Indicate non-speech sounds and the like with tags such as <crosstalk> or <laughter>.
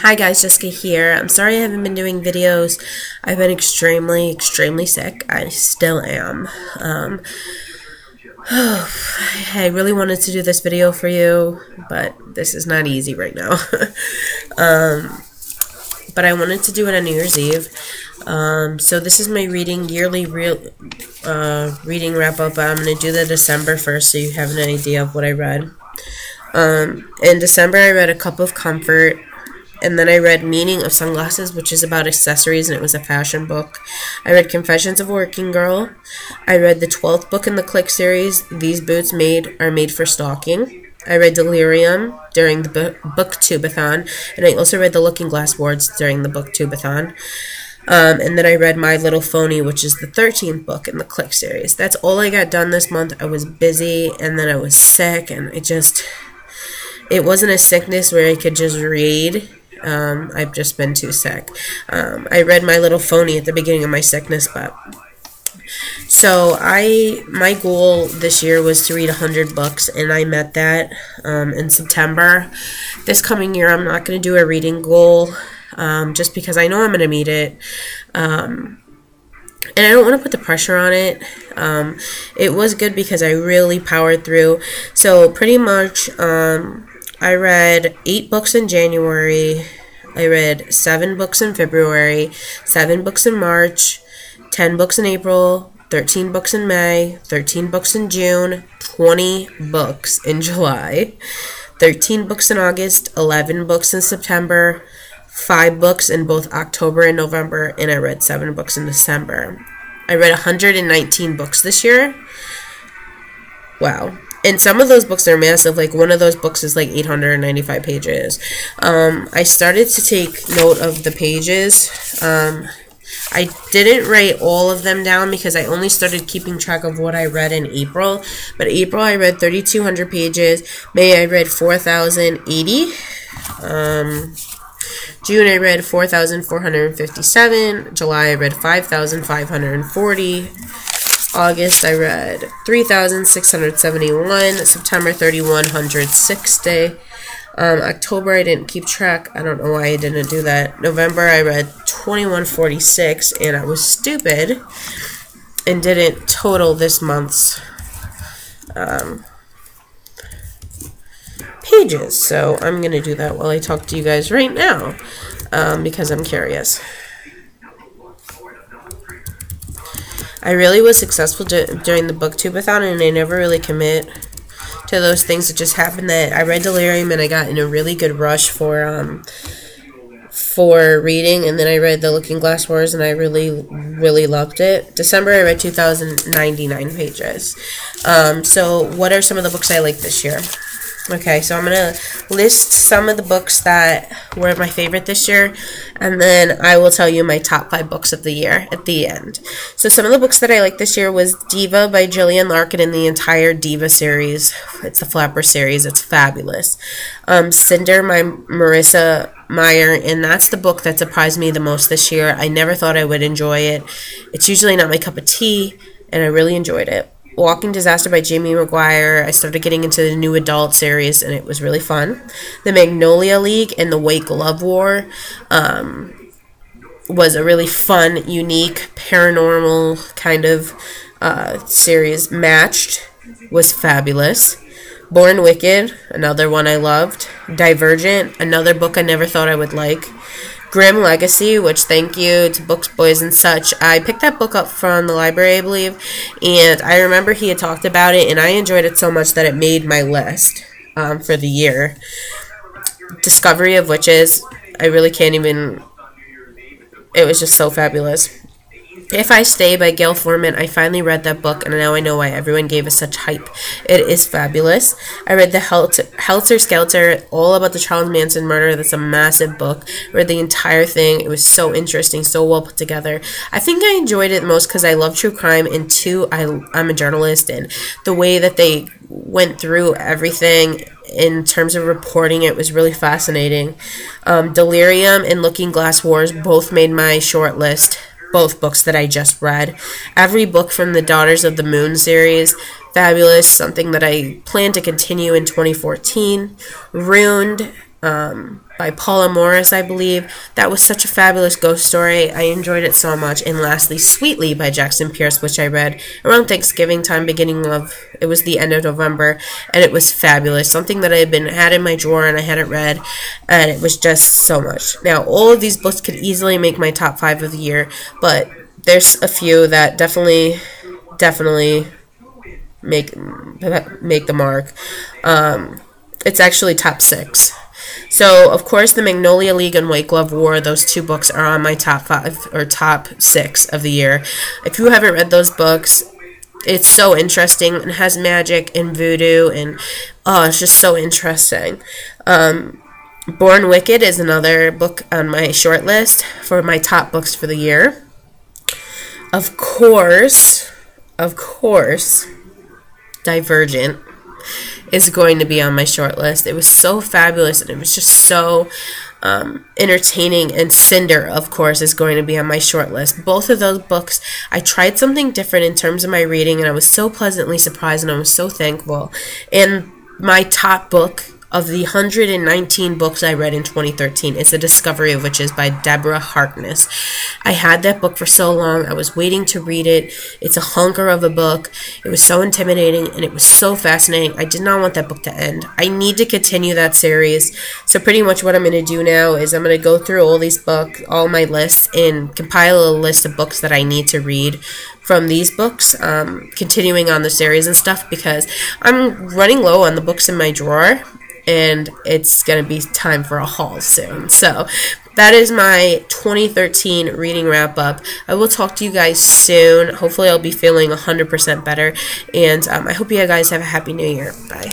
Hi guys, Jessica here. I'm sorry I haven't been doing videos. I've been extremely, extremely sick. I still am. Um, <sighs> I really wanted to do this video for you, but this is not easy right now. <laughs> um, but I wanted to do it on New Year's Eve. Um, so this is my reading yearly real uh, reading wrap up. I'm going to do the December first, so you have an idea of what I read. Um, in December, I read A Cup of Comfort, and then I read Meaning of Sunglasses, which is about accessories, and it was a fashion book. I read Confessions of a Working Girl. I read the 12th book in the Clique series, These Boots Made Are Made for Stalking. I read Delirium during the book Booktubeathon, and I also read The Looking Glass Wars during the Booktubeathon. Um, and then I read My Little Phony, which is the 13th book in the Clique series. That's all I got done this month. I was busy, and then I was sick, and it just it wasn't a sickness where I could just read. Um, I've just been too sick. Um, I read My Little Phony at the beginning of my sickness, but so I my goal this year was to read 100 books and I met that um, in September. This coming year I'm not going to do a reading goal um, just because I know I'm going to meet it. Um, and I don't want to put the pressure on it. Um, it was good because I really powered through. So pretty much um, I read eight books in January. I read seven books in February, seven books in March, ten books in April, 13 books in May, 13 books in June, 20 books in July, 13 books in August, 11 books in September, 5 books in both October and November, and I read 7 books in December. I read 119 books this year. Wow and some of those books are massive. Like one of those books is like 895 pages. Um, I started to take note of the pages. Um, I didn't write all of them down because I only started keeping track of what I read in April. But April I read 3,200 pages. May I read 4,080. Um, June I read 4,457. July I read 5,540. August, I read 3,671. September, 3,160. Um, October, I didn't keep track. I don't know why I didn't do that. November, I read 2146, and I was stupid and didn't total this month's um, pages. So I'm going to do that while I talk to you guys right now um, because I'm curious. I really was successful during the booktubeathon, and I never really commit to those things It just happened. That I read Delirium, and I got in a really good rush for um for reading, and then I read The Looking Glass Wars, and I really really loved it. December, I read 2,099 pages. Um, so, what are some of the books I like this year? Okay, so I'm going to list some of the books that were my favorite this year, and then I will tell you my top five books of the year at the end. So some of the books that I liked this year was Diva by Jillian Larkin and the entire Diva series. It's the Flapper series. It's fabulous. Um, Cinder by Marissa Meyer, and that's the book that surprised me the most this year. I never thought I would enjoy it. It's usually not my cup of tea, and I really enjoyed it. Walking Disaster by Jamie McGuire. I started getting into the new adult series, and it was really fun. The Magnolia League and the White Glove War um, was a really fun, unique, paranormal kind of uh, series. Matched was fabulous. Born Wicked, another one I loved. Divergent, another book I never thought I would like. Grimm Legacy, which thank you to Books, Boys, and such. I picked that book up from the library, I believe, and I remember he had talked about it, and I enjoyed it so much that it made my list um, for the year. Discovery of Witches, I really can't even. It was just so fabulous. If I Stay by Gayle Forman, I finally read that book, and now I know why everyone gave it such hype. It is fabulous. I read the Helter, Helter Skelter, all about the Charles Manson murder. That's a massive book. I read the entire thing. It was so interesting, so well put together. I think I enjoyed it the most because I love true crime, and two, I, I'm a journalist, and the way that they went through everything in terms of reporting it was really fascinating. Um, Delirium and Looking Glass Wars both made my short list both books that I just read. Every book from the Daughters of the Moon series, fabulous, something that I plan to continue in 2014. Ruined, um, by Paula Morris, I believe. That was such a fabulous ghost story. I enjoyed it so much. And lastly, Sweetly by Jackson Pearce, which I read around Thanksgiving time, beginning of it was the end of November, and it was fabulous. Something that I had been had in my drawer and I hadn't read, and it was just so much. Now, all of these books could easily make my top five of the year, but there's a few that definitely, definitely make make the mark. Um, it's actually top six. So, of course, the Magnolia League and White Glove War, those two books are on my top five or top six of the year. If you haven't read those books, it's so interesting and has magic and voodoo and oh, it's just so interesting. Um, Born Wicked is another book on my short list for my top books for the year. Of course, of course, Divergent is going to be on my short list. It was so fabulous and it was just so um, entertaining. And Cinder, of course, is going to be on my short list. Both of those books, I tried something different in terms of my reading and I was so pleasantly surprised and I was so thankful. And my top book of the 119 books I read in 2013. It's a discovery of witches by Deborah Harkness. I had that book for so long. I was waiting to read it. It's a hunker of a book. It was so intimidating and it was so fascinating. I did not want that book to end. I need to continue that series. So pretty much what I'm going to do now is I'm going to go through all these books, all my lists, and compile a list of books that I need to read from these books, um, continuing on the series and stuff, because I'm running low on the books in my drawer and it's going to be time for a haul soon. So that is my 2013 reading wrap up. I will talk to you guys soon. Hopefully, I'll be feeling 100% better. And um, I hope you guys have a happy new year. Bye.